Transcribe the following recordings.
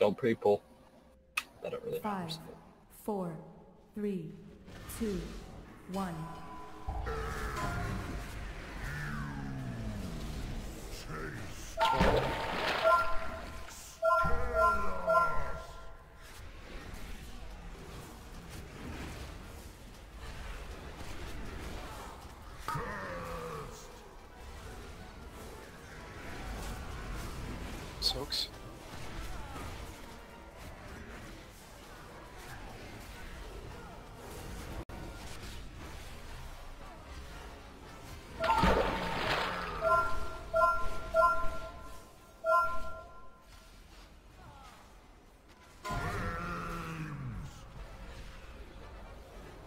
Kill people. That don't really Five, matter. four, three, two, one. Soaks.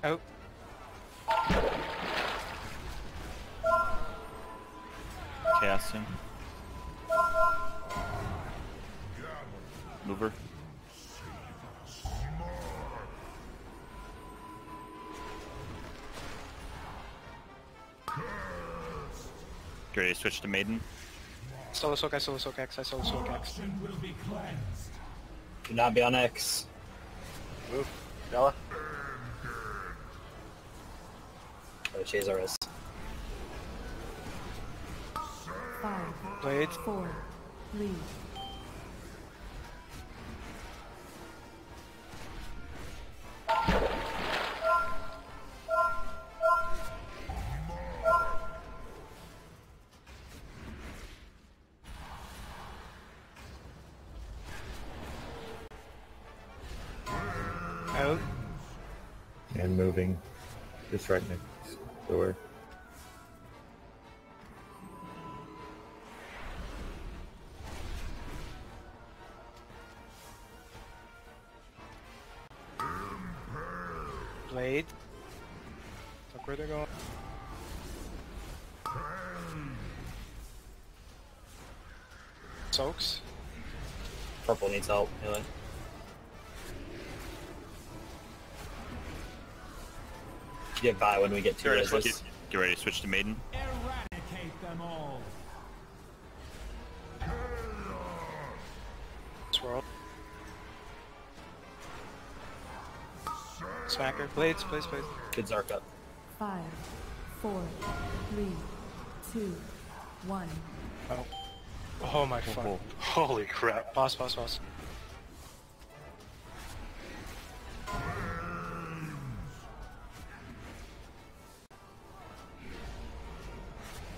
Out. Casting. Mover. Get ready to switch to Maiden. Solo Soak, I solo Soak X, I solo Soak X. Do not be on X. Move. Bella. Oh, Chaser is. Five, Blades. four, three, Out. And moving. Just right next door. Blade. Look where they're going. Soaks. Purple needs help. Really. Get by when we get Get two ready, to switch, get ready to switch to Maiden. Eradicate them all. Swirl. Smacker. Blades, blades, blades. Good Zark up. five, four, three, two, one. Oh. Oh my fuck. oh. Holy crap. Boss, boss, boss.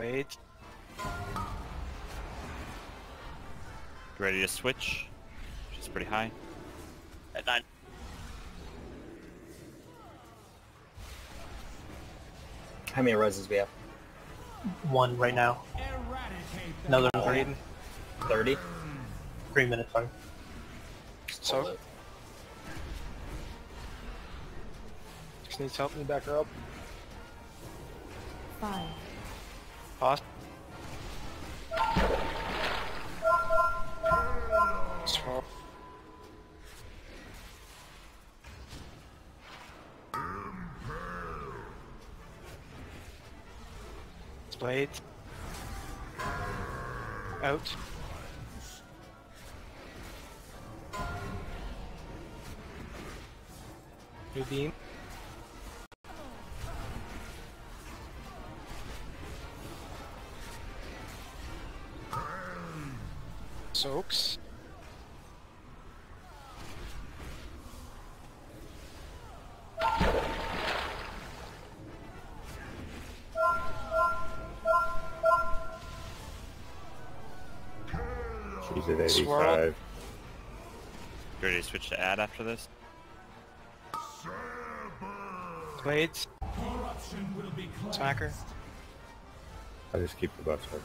Blade. Ready to switch. She's pretty high. At nine. How many reses we have? One right now. Another all. three. 30? Three minutes, sorry. Soak. Just needs help. Me back her up. Five, Boss. Swirl. Blade. Out. New beam. Soaks. She's at 85. Get ready to switch to add after this. Blades. Corruption will. Smacker. I just keep the buffs up.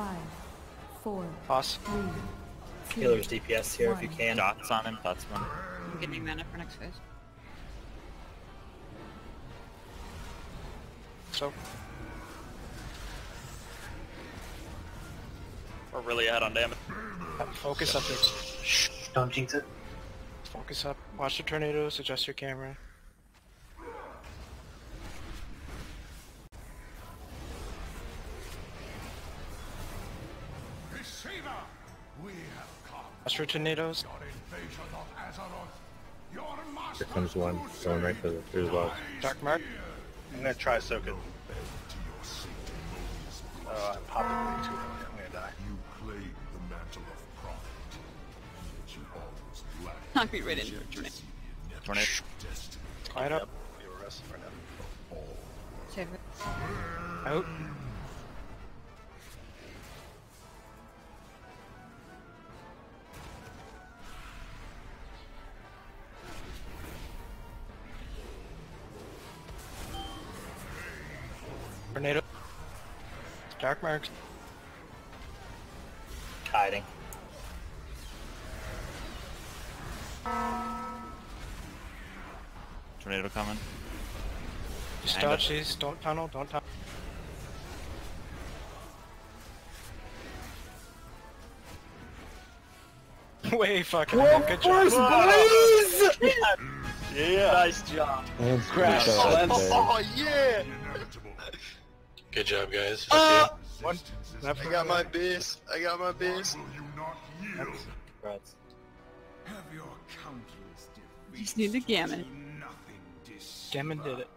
Five, four, Boss. three, two, Healer's DPS here if you one. can. Dots on him. Dots one. I'm getting mana for next phase. So We're really ahead on damage. focus up there. Don't jinx it. Focus up. Watch the tornadoes. Adjust your camera. Have come. Watch for tornadoes. Your invasion of Azeroth. Your master Here comes one going right for the. There's Love. Dark mark. I'm gonna try soak it. Uh, I'm popping too early. I'm gonna die. You claim the mantle of prophet. But you almost lack Knock right into tornado. Tornado. destiny. Quiet up. You were resting right now. Out. Tornado. Dark marks. Hiding. Tornado coming. Just Kinda. dodge these. Don't tunnel. Don't tunnel. Way fucking good. Good job. Yeah. Nice job. And Crash. so Oh, oh, yeah. Inevitable. Good job, guys. Ah! Resistance is Left I got my base. I got my base. Will you not yield? Congrats. Have your countless defeats Just need the Gamon. nothing Gamon did it.